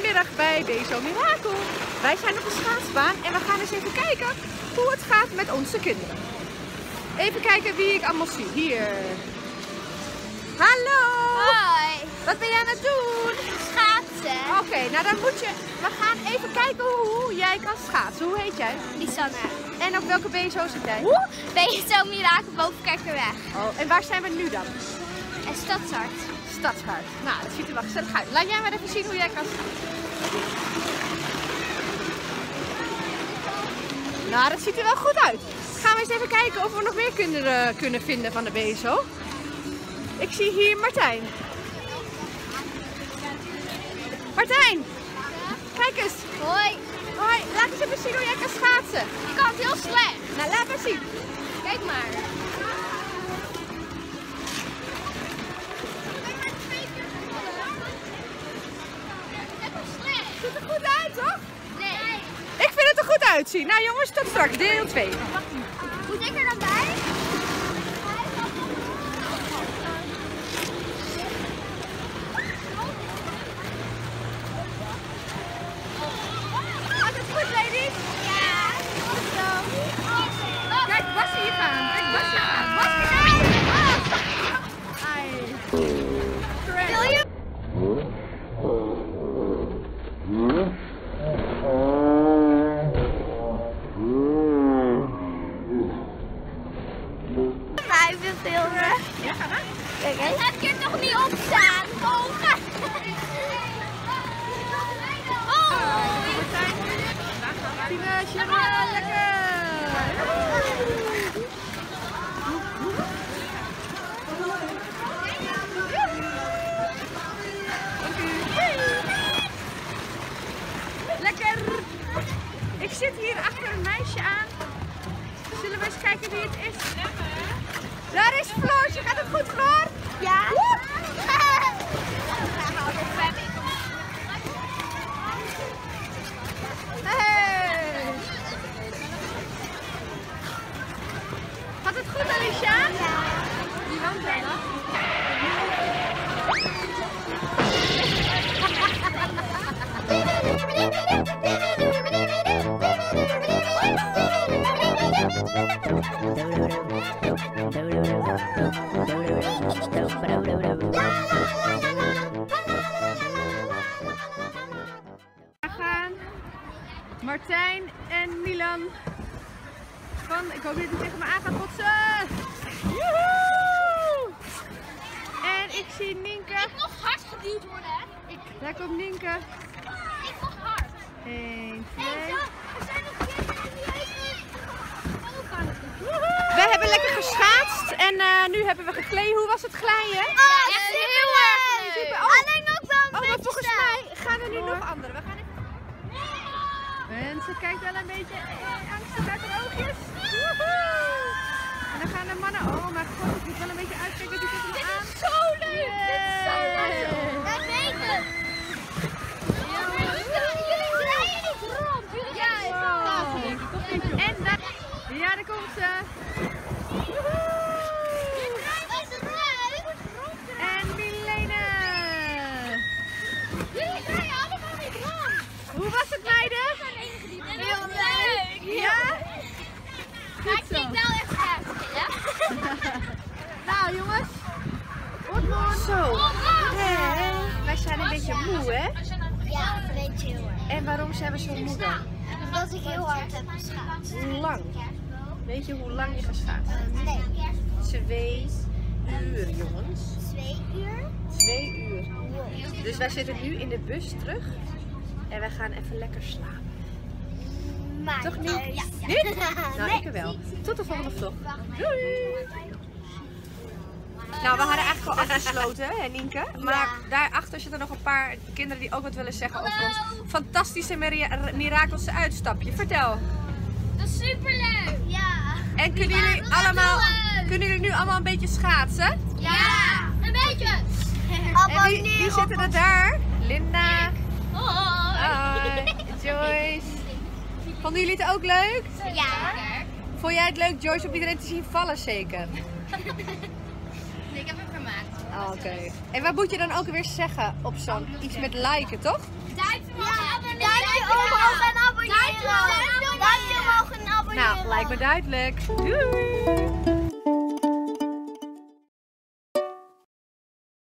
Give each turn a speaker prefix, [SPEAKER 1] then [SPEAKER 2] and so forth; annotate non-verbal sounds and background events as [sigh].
[SPEAKER 1] vanmiddag bij Bezo Mirakel. Wij zijn op de schaatsbaan en we gaan eens even kijken hoe het gaat met onze kinderen. Even kijken wie ik allemaal zie. Hier. Hallo!
[SPEAKER 2] Hoi.
[SPEAKER 1] Wat ben jij aan het doen?
[SPEAKER 2] Schaatsen.
[SPEAKER 1] Oké, nou dan moet je... We gaan even kijken hoe jij kan schaatsen. Hoe heet jij?
[SPEAKER 2] Lisanne.
[SPEAKER 1] En op welke BSO zit jij?
[SPEAKER 2] Hoe? Zo mirakel boven Kerkerweg?
[SPEAKER 1] Oh, en waar zijn we nu dan?
[SPEAKER 2] En Stadshart.
[SPEAKER 1] Stadshart. Nou, dat ziet er wel gezellig uit. Laat jij maar even zien hoe jij kan schaatsen. Nou, dat ziet er wel goed uit. Gaan we eens even kijken of we nog meer kinderen kunnen vinden van de BSO. Ik zie hier Martijn. Martijn, kijk eens.
[SPEAKER 2] Hoi.
[SPEAKER 1] Hoi, laat eens even zien hoe jij kan schaatsen.
[SPEAKER 2] Ik kan het heel slecht.
[SPEAKER 1] Nou, laat maar zien.
[SPEAKER 2] Kijk maar.
[SPEAKER 1] Uitzien. Nou jongens, tot straks. Deel 2.
[SPEAKER 2] Moet ik er dan bij?
[SPEAKER 1] Gaat het goed, ladies?
[SPEAKER 2] Ja. Goed zo.
[SPEAKER 1] Kijk, Bassie hier gaan. Kijk, Bassie gaan. Bassie gaan. Ai.
[SPEAKER 2] Wil je? Vijf filmen.
[SPEAKER 1] Ja, ga maar.
[SPEAKER 2] Kijk eens. Toch niet op staan? Oh.
[SPEAKER 1] Tine. Lekker. Ik zit hier achter een meisje aan. Zullen we eens kijken wie het is? Daar is Floortje. Gaat het goed, Floor?
[SPEAKER 2] Ja.
[SPEAKER 1] Hey. Gaat Ja. Die gaan. Martijn en Milan. Van, ik hoop dat niet tegen me aan gaat botsen. Joehoe! En ik zie Nienke.
[SPEAKER 2] Ik nog hard geduwd worden, hè? Ik,
[SPEAKER 1] Daar komt Nienke.
[SPEAKER 2] ik nog hard.
[SPEAKER 1] 1,
[SPEAKER 2] En
[SPEAKER 1] 2.
[SPEAKER 2] zo, er zijn nog kinderen die het?
[SPEAKER 1] We hebben lekker geschaatst en eh, nu hebben we gekleed. Hoe was het glijden?
[SPEAKER 2] Oh, ja, heel erg leuk.
[SPEAKER 1] Oh.
[SPEAKER 2] Alleen ook wel een
[SPEAKER 1] Oh, maar volgens mij gaan er nu nog andere. We gaan even... En ze kijkt wel een beetje eh, angstig uit haar oogjes. Woehoe! En dan gaan de mannen... Oh mijn god, ik moet wel een beetje uitkijken. Die zitten
[SPEAKER 2] Dit
[SPEAKER 1] hem aan.
[SPEAKER 2] is zo leuk. Dit is zo leuk.
[SPEAKER 1] Yay.
[SPEAKER 2] Wij weten. Jullie draaien niet rond. Jullie
[SPEAKER 1] Ja,
[SPEAKER 2] zijn
[SPEAKER 1] En dat... Ja, daar komt ze. Woehoe! En Milene.
[SPEAKER 2] Jullie draaien allemaal niet rond.
[SPEAKER 1] Hoe was het meiden?
[SPEAKER 2] Heel leuk.
[SPEAKER 1] Ja?
[SPEAKER 2] Maar ik vind wel echt gaaf. Ja?
[SPEAKER 1] Nou jongens. Zo. Hey, wij zijn een beetje moe hè?
[SPEAKER 2] Ja, een beetje heel erg.
[SPEAKER 1] En waarom zijn we zo moe dan?
[SPEAKER 2] Omdat ik heel hard heb geschaatst.
[SPEAKER 1] Hoe lang? Weet je hoe lang je geschaatst?
[SPEAKER 2] Nee.
[SPEAKER 1] Twee uur jongens.
[SPEAKER 2] Twee uur?
[SPEAKER 1] Twee uur. Dus wij zitten nu in de bus terug. En wij gaan even lekker slapen.
[SPEAKER 2] Maar
[SPEAKER 1] Toch niet?
[SPEAKER 2] Ja.
[SPEAKER 1] Niet? [laughs] Nou, ik wel. Tot de volgende vlog. Doei! Nou, we hadden eigenlijk al afgesloten, hè Nienke? Maar daarachter zitten nog een paar kinderen die ook wat willen zeggen over ons fantastische mira- mirakelse uitstapje. Vertel.
[SPEAKER 2] Dat is superleuk. Ja.
[SPEAKER 1] En kunnen jullie allemaal, kunnen jullie nu allemaal een beetje schaatsen?
[SPEAKER 2] Ja. Een beetje.
[SPEAKER 1] En wie, wie zitten er daar? Linda,
[SPEAKER 2] Hoi.
[SPEAKER 1] Hi, [laughs] Joyce. Vonden jullie het ook leuk?
[SPEAKER 2] Ja.
[SPEAKER 1] Vond jij het leuk, Joyce, om iedereen te zien vallen zeker? [laughs]
[SPEAKER 2] ik heb hem gemaakt.
[SPEAKER 1] Oh, Oké. En wat moet je dan ook weer zeggen op zo'n iets met liken, toch?
[SPEAKER 2] Duimpje omhoog en abonneren. Duimpje omhoog en abonneren.
[SPEAKER 1] Nou, lijkt me duidelijk. Doei!